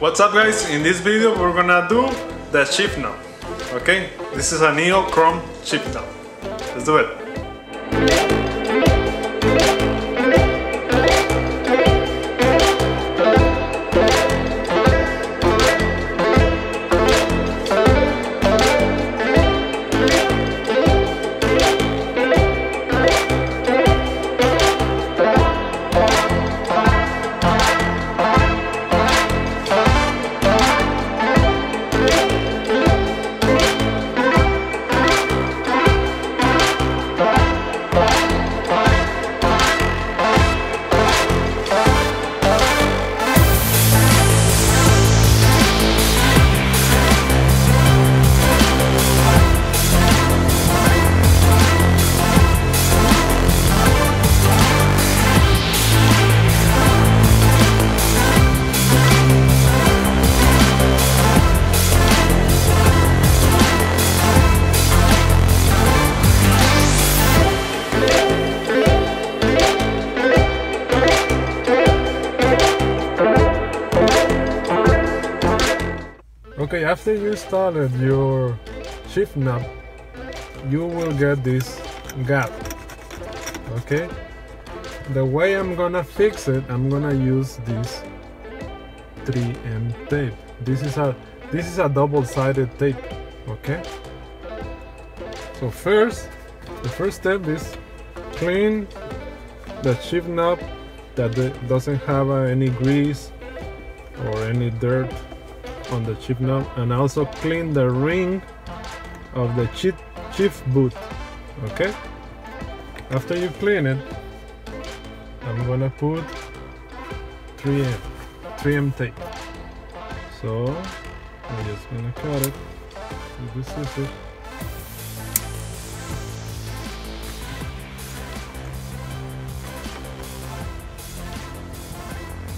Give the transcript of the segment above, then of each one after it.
What's up guys? In this video we're gonna do the shift knob. Okay? This is a Neo Chrome shift knob. Let's do it. Okay, after you started your shift knob, you will get this gap. Okay? The way I'm gonna fix it, I'm gonna use this 3M tape. This is a this is a double-sided tape. Okay? So first, the first step is clean the shift knob that doesn't have any grease or any dirt on the shift knob and also clean the ring of the shift shift boot okay? After you clean it I'm gonna put 3M 3M tape. So I'm just gonna cut it. With the scissors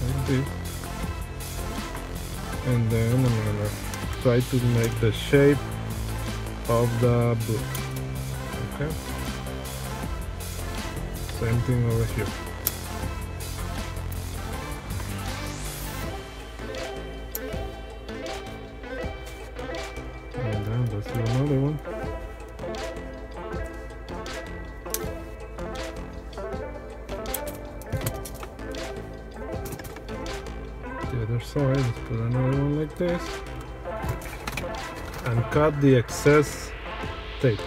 like this and then I'm gonna try to make the shape of the book. Okay. Same thing over here. And then let's do another one the other side let's put another one like this. And cut the excess tape.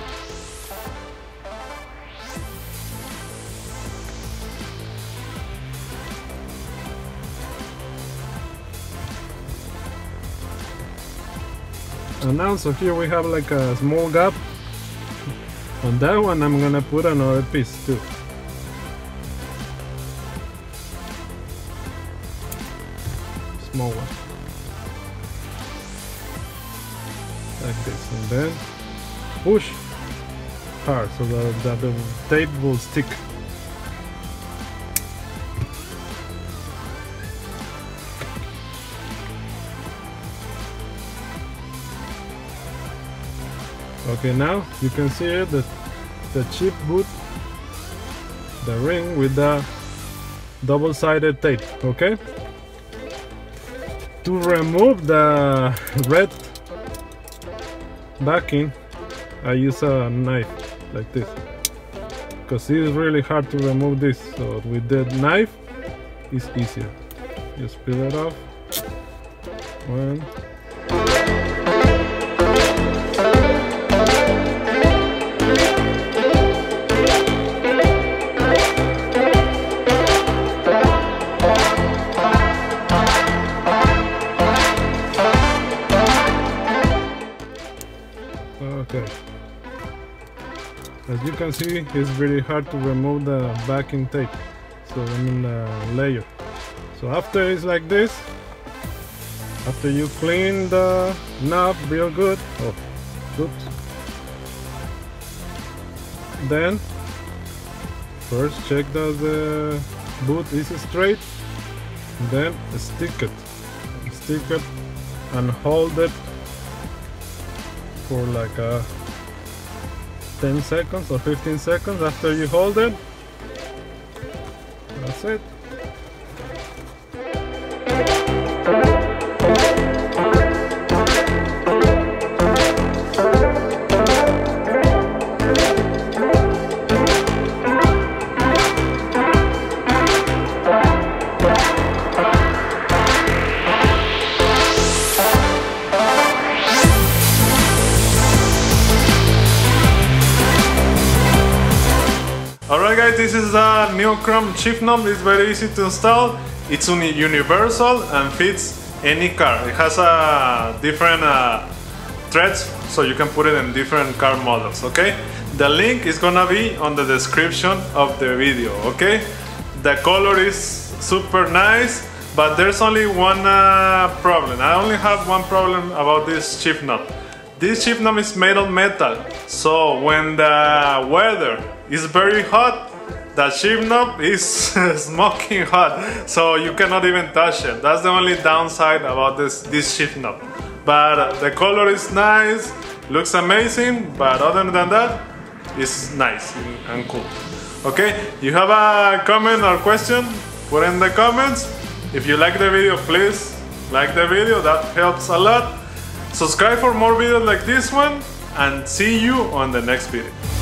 And now so here we have like a small gap. On that one I'm gonna put another piece too small one like this and then push. Hard so that, that the tape will stick. Okay now you can see the, the shift boot the ring with the double-sided tape okay to remove the red backing I use a knife like this. Because it's really hard to remove this so with the knife it's easier. Just peel it off. One can see it's very hard to remove the backing tape. So I mean the layer. So after it's like this after you clean the knob real good. Oh oops. Then first check that the boot is straight. Then stick it. Stick it and hold it for like a 10 seconds or 15 seconds after you hold it. That's it guys, this is a Neochrome shift knob. It's very easy to install. It's universal and fits any car. It has a different uh, threads, so you can put it in different car models. Okay. The link is gonna be on the description of the video. Okay. The color is super nice, but there's only one uh, problem. I only have one problem about this knob. This knob is made of metal, so when the weather is very hot, the shift knob is smoking hot, so you cannot even touch it. That's the only downside about this, this shift knob. But the color is nice, looks amazing, but other than that, it's nice and cool. Okay, you have a comment or question? Put in the comments. If you like the video, please like the video, that helps a lot. Subscribe for more videos like this one and see you on the next video.